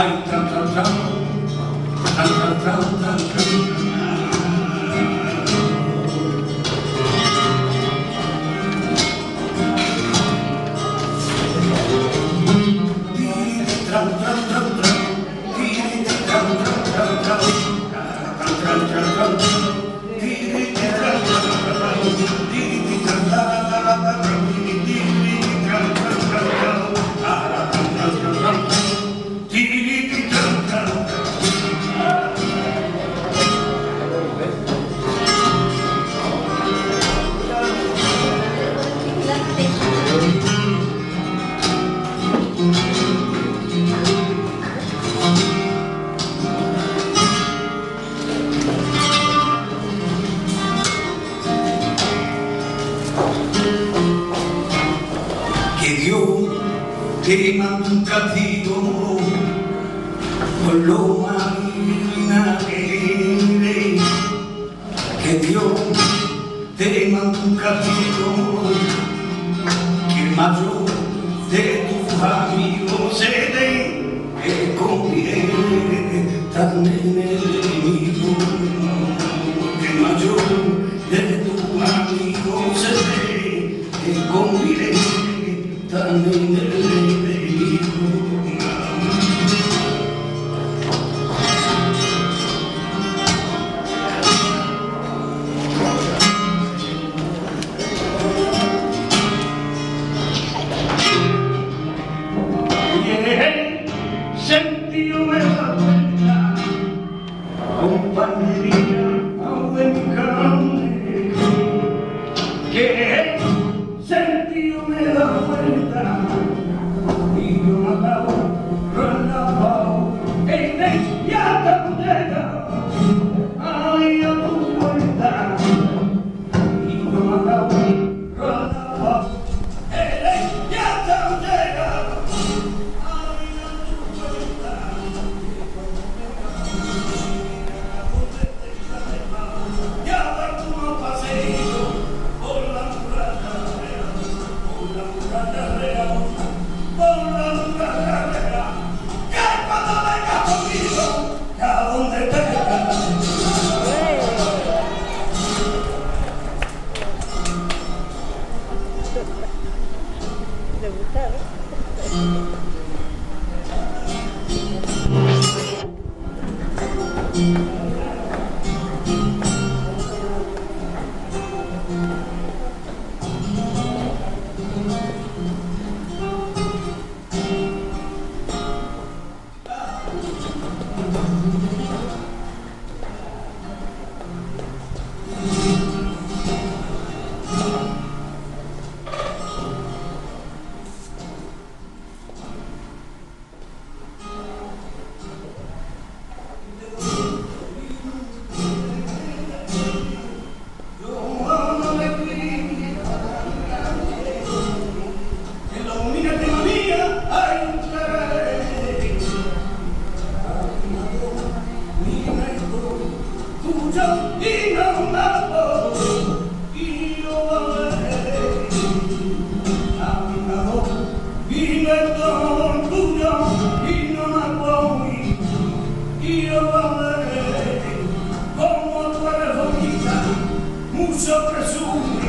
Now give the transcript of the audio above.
Ay, tram, tram, tram. Tram, tram, tram, tram, tram. che non capito lo immaginare che che Dio te non capito che maggio te tu fammi lo sede e compiere tannere perguntaram. thank Mucho presumo